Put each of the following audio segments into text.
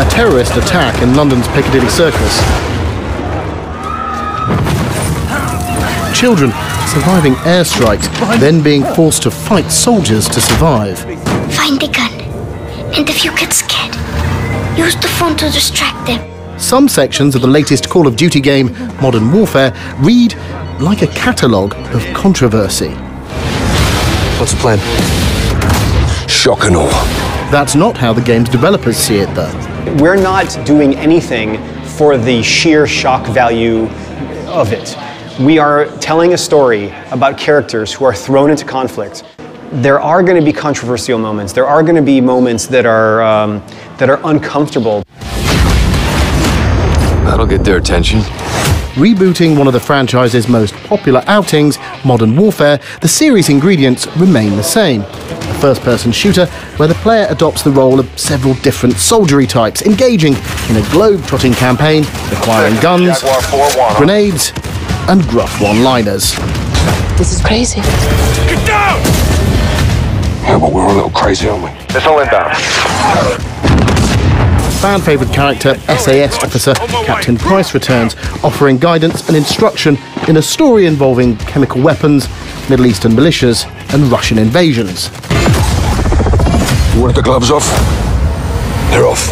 a terrorist attack in London's Piccadilly Circus. Children surviving airstrikes, then being forced to fight soldiers to survive. Find the gun. And if you get scared, use the phone to distract them. Some sections of the latest Call of Duty game, Modern Warfare, read like a catalogue of controversy. What's the plan? Shock and awe. That's not how the game's developers see it, though. We're not doing anything for the sheer shock value of it. We are telling a story about characters who are thrown into conflict. There are going to be controversial moments. There are going to be moments that are um, that are uncomfortable. That'll get their attention. Rebooting one of the franchise's most popular outings, Modern Warfare, the series ingredients remain the same. A first person shooter where the player adopts the role of several different soldiery types, engaging in a globe trotting campaign requiring guns, grenades, and gruff one liners. This is crazy. Get down! Yeah, but we're a little crazy, aren't we? Missile inbound. Fan favourite character, SAS officer oh, Captain Price returns, offering guidance and instruction in a story involving chemical weapons, Middle Eastern militias, and Russian invasions. You want the gloves off? They're off.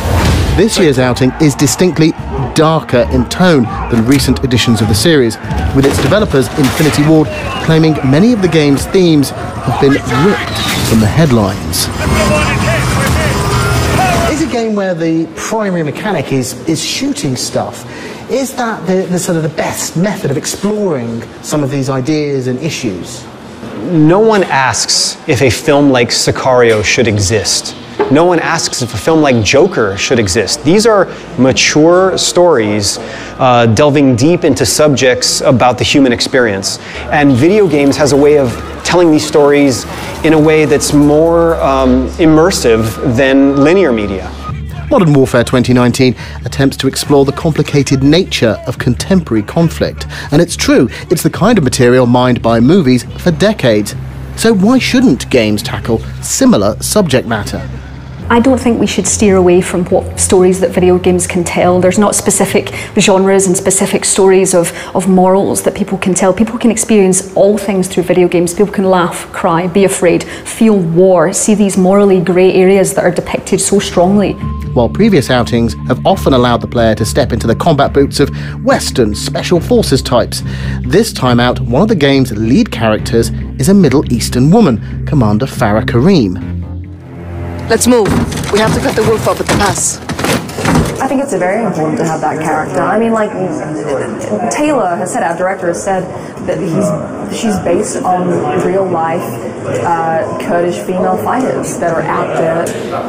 This year's outing is distinctly darker in tone than recent editions of the series, with its developers, Infinity Ward, claiming many of the game's themes have been ripped from the headlines. Is a game where the primary mechanic is, is shooting stuff. Is that the, the sort of the best method of exploring some of these ideas and issues? No one asks if a film like Sicario should exist. No one asks if a film like Joker should exist. These are mature stories uh, delving deep into subjects about the human experience. And video games has a way of telling these stories in a way that's more um, immersive than linear media. Modern Warfare 2019 attempts to explore the complicated nature of contemporary conflict. And it's true, it's the kind of material mined by movies for decades. So why shouldn't games tackle similar subject matter? I don't think we should steer away from what stories that video games can tell. There's not specific genres and specific stories of, of morals that people can tell. People can experience all things through video games. People can laugh, cry, be afraid, feel war, see these morally grey areas that are depicted so strongly. While previous outings have often allowed the player to step into the combat boots of Western Special Forces types, this time out, one of the game's lead characters is a Middle Eastern woman, Commander Farah Karim. Let's move. We have to cut the wolf off at the pass. I think it's very important to have that character. I mean, like Taylor has said, our director has said that he's she's based on real life uh, Kurdish female fighters that are out there.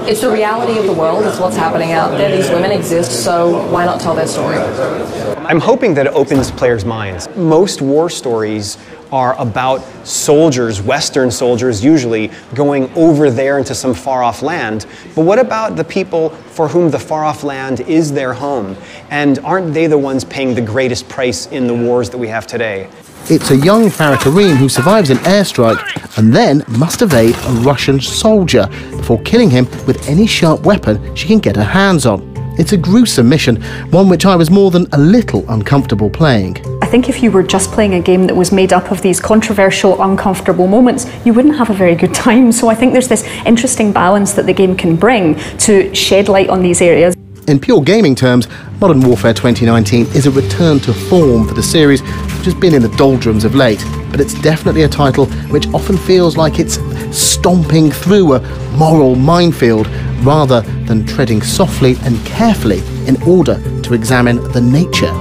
It's the reality of the world. It's what's happening out there. These women exist, so why not tell their story? I'm hoping that it opens players' minds. Most war stories are about soldiers, Western soldiers usually, going over there into some far off land. But what about the people for whom the far off land is their home? And aren't they the ones paying the greatest price in the wars that we have today? It's a young Farah who survives an airstrike and then must evade a Russian soldier before killing him with any sharp weapon she can get her hands on. It's a gruesome mission, one which I was more than a little uncomfortable playing. I think if you were just playing a game that was made up of these controversial, uncomfortable moments, you wouldn't have a very good time. So I think there's this interesting balance that the game can bring to shed light on these areas. In pure gaming terms, Modern Warfare 2019 is a return to form for the series, which has been in the doldrums of late, but it's definitely a title which often feels like it's stomping through a moral minefield rather than treading softly and carefully in order to examine the nature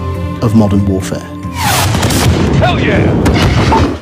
of modern warfare. Hell yeah!